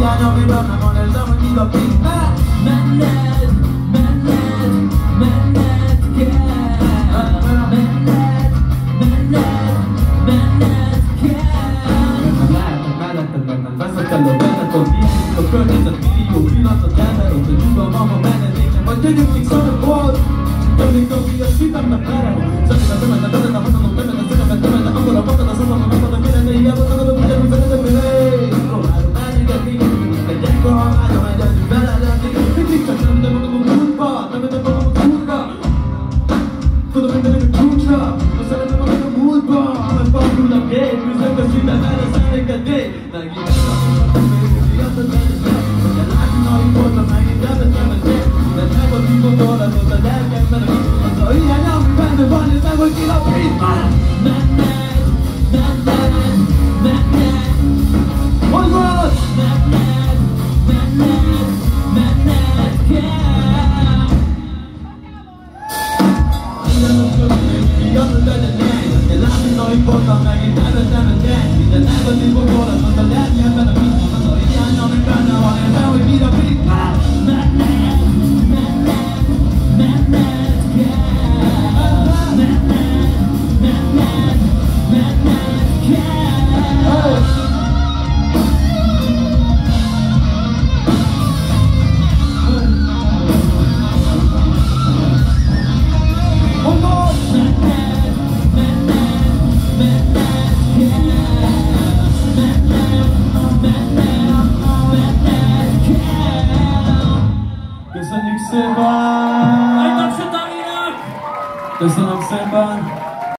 Yeah, I'm on a love with you, big man, man, man. sacando venas con ti Los peores a ti, yo fui más atenta Los que chupan vamos a ver en el tiempo Yo llevo mi sol de voz Yo me digo que yo soy tan me espero Sabe la tema, la tarde, la mata, no teme La cena, me teme, la ando, la puerta, la sombra, la mata También en el día, todo lo que yo me sé desde mi ley Thank you. will give up free One word Man, man, man, man, man, man, yeah szépen! Köszönöm szépen!